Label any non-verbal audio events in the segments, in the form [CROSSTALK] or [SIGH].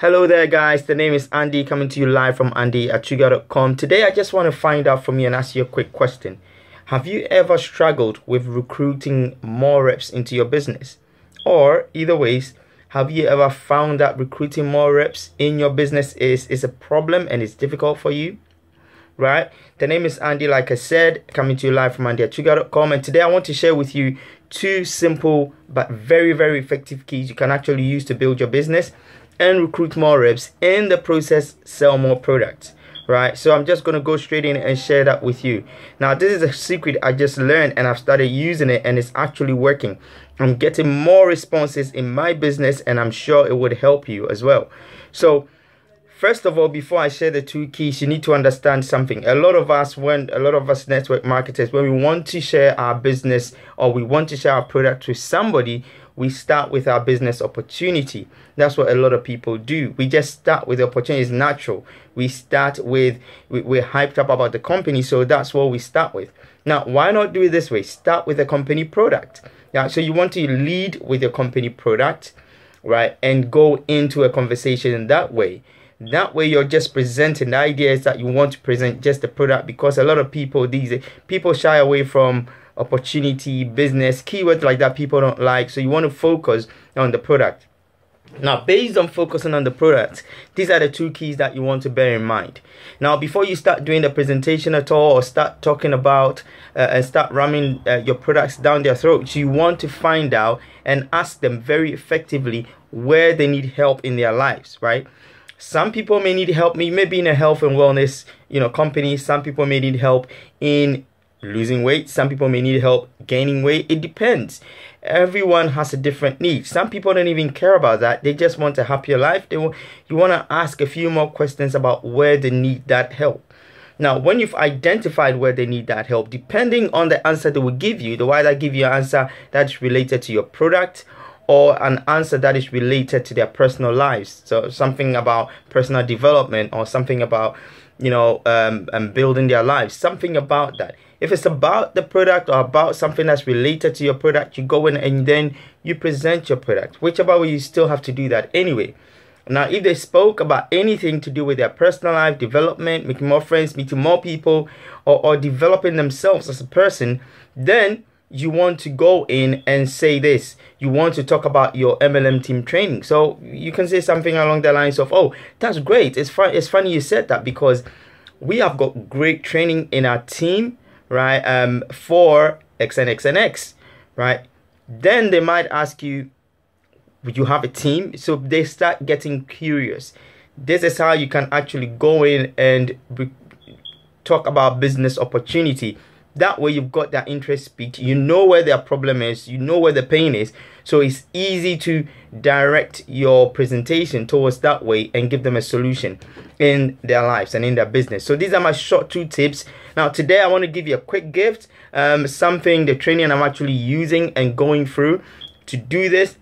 Hello there, guys. The name is Andy coming to you live from Andy Atsugah.com. Today, I just want to find out from you and ask you a quick question. Have you ever struggled with recruiting more reps into your business? Or, either ways, have you ever found that recruiting more reps in your business is, is a problem and it's difficult for you? Right? The name is Andy, like I said, coming to you live from Andy Atsugah.com. And today, I want to share with you two simple but very, very effective keys you can actually use to build your business and recruit more reps in the process sell more products right? So i'm just going to go straight in and share that with you. Now this is a secret i just learned and i've started using it and it's actually working. I'm getting more responses in my business and i'm sure it would help you as well. So First of all, before I share the two keys, you need to understand something. A lot of us, when a lot of us network marketers, when we want to share our business or we want to share our product with somebody, we start with our business opportunity. That's what a lot of people do. We just start with the opportunity. It's natural. We start with, we're hyped up about the company, so that's what we start with. Now, why not do it this way? Start with a company product. Yeah, so you want to lead with your company product, right, and go into a conversation in that way that way you're just presenting the ideas that you want to present just the product because a lot of people these people shy away from opportunity business keywords like that people don't like so you want to focus on the product now, based on focusing on the product, these are the two keys that you want to bear in mind. Now, before you start doing the presentation at all or start talking about uh, and start ramming uh, your products down their throats, you want to find out and ask them very effectively where they need help in their lives, right? Some people may need help, maybe in a health and wellness, you know, company. Some people may need help in losing weight. Some people may need help gaining weight. It depends. Everyone has a different need. Some people don't even care about that. They just want a happier life. They want, you want to ask a few more questions about where they need that help. Now, when you've identified where they need that help, depending on the answer they will give you, they will either give you an answer that's related to your product or an answer that is related to their personal lives. So something about personal development or something about you know um, and building their lives. Something about that. If it's about the product or about something that's related to your product, you go in and then you present your product. Whichever way, you still have to do that anyway. Now, if they spoke about anything to do with their personal life, development, making more friends, meeting more people, or, or developing themselves as a person, then you want to go in and say this. You want to talk about your MLM team training. So you can say something along the lines of, "Oh, that's great. It's fun. It's funny you said that because we have got great training in our team, right? Um, for X and X and X, right? Then they might ask you, would you have a team?" So they start getting curious. This is how you can actually go in and talk about business opportunity that way you've got that interest peaked you know where their problem is. You know where the pain is. So it's easy to direct your presentation towards that way and give them a solution in their lives and in their business. So these are my short two tips. Now today i want to give you a quick gift um, something the training i'm actually using and going through to do this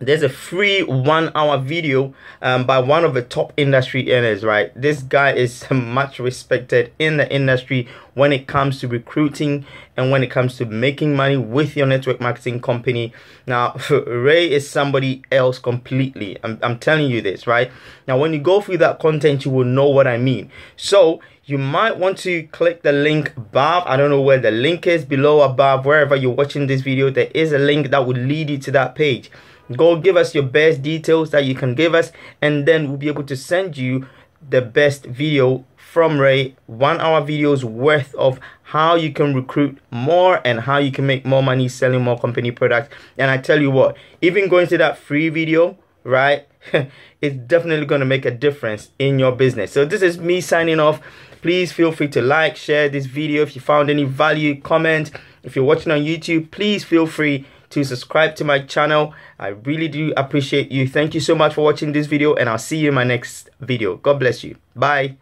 there's a free one hour video um, by one of the top industry earners right? This guy is [LAUGHS] much respected in the industry when it comes to recruiting and when it comes to making money with your network marketing company. Now [LAUGHS] ray is somebody else completely. I'm, I'm telling you this right? Now when you go through that content you will know what i mean. So you might want to click the link above. I don't know where the link is below above wherever you're watching this video there is a link that will lead you to that page Go give us your best details that you can give us, and then we'll be able to send you the best video from Ray, one hour videos worth of how you can recruit more and how you can make more money selling more company products. And I tell you what, even going to that free video, right, [LAUGHS] it's definitely going to make a difference in your business. So this is me signing off. Please feel free to like, share this video if you found any value, comment. If you're watching on YouTube, please feel free to subscribe to my channel. I really do appreciate you. Thank you so much for watching this video and I'll see you in my next video. God bless you. Bye.